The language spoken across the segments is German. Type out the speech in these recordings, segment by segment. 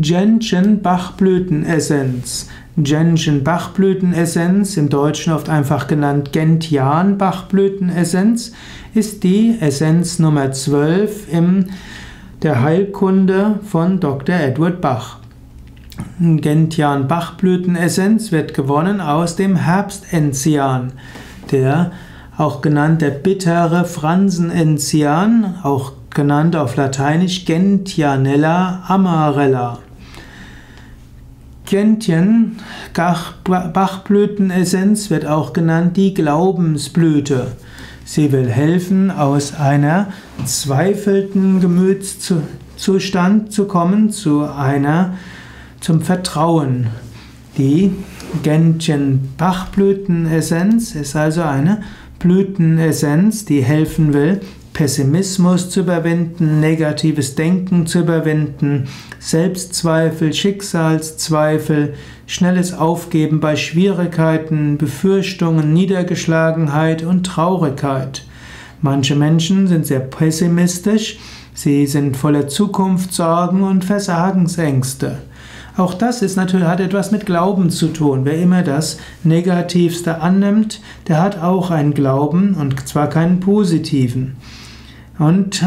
Gentian Bachblütenessenz. Gentian Bachblütenessenz, im Deutschen oft einfach genannt Gentian Bachblütenessenz, ist die Essenz Nummer 12 in der Heilkunde von Dr. Edward Bach. Gentian Bachblütenessenz wird gewonnen aus dem Herbstenzian, der auch genannt der bittere Fransenenzian, auch genannt auf Lateinisch Gentianella amarella. Gentian, Bachblütenessenz wird auch genannt die Glaubensblüte. Sie will helfen, aus einer zweifelten Gemütszustand zu kommen, zu einer, zum Vertrauen. Die Gentian Bachblütenessenz ist also eine Blütenessenz, die helfen will, Pessimismus zu überwinden, negatives Denken zu überwinden, Selbstzweifel, Schicksalszweifel, schnelles Aufgeben bei Schwierigkeiten, Befürchtungen, Niedergeschlagenheit und Traurigkeit. Manche Menschen sind sehr pessimistisch, sie sind voller Zukunftssorgen und Versagensängste. Auch das ist natürlich, hat etwas mit Glauben zu tun. Wer immer das Negativste annimmt, der hat auch einen Glauben und zwar keinen positiven. Und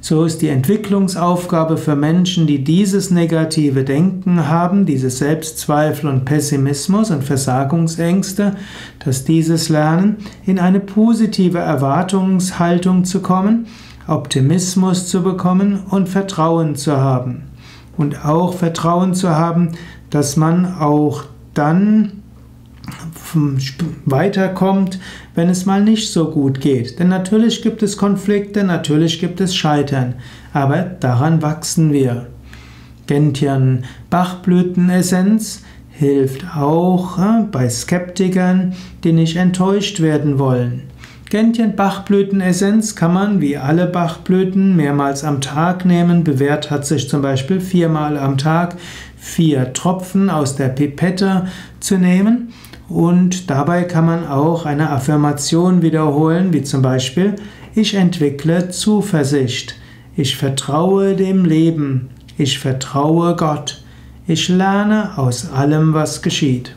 so ist die Entwicklungsaufgabe für Menschen, die dieses negative Denken haben, dieses Selbstzweifel und Pessimismus und Versagungsängste, dass dieses lernen, in eine positive Erwartungshaltung zu kommen, Optimismus zu bekommen und Vertrauen zu haben. Und auch Vertrauen zu haben, dass man auch dann weiterkommt, wenn es mal nicht so gut geht. Denn natürlich gibt es Konflikte, natürlich gibt es Scheitern, aber daran wachsen wir. Gentian Bachblütenessenz hilft auch äh, bei Skeptikern, die nicht enttäuscht werden wollen. Gentian Bachblütenessenz kann man wie alle Bachblüten mehrmals am Tag nehmen. Bewährt hat sich zum Beispiel viermal am Tag vier Tropfen aus der Pipette zu nehmen und dabei kann man auch eine Affirmation wiederholen, wie zum Beispiel, ich entwickle Zuversicht, ich vertraue dem Leben, ich vertraue Gott, ich lerne aus allem, was geschieht.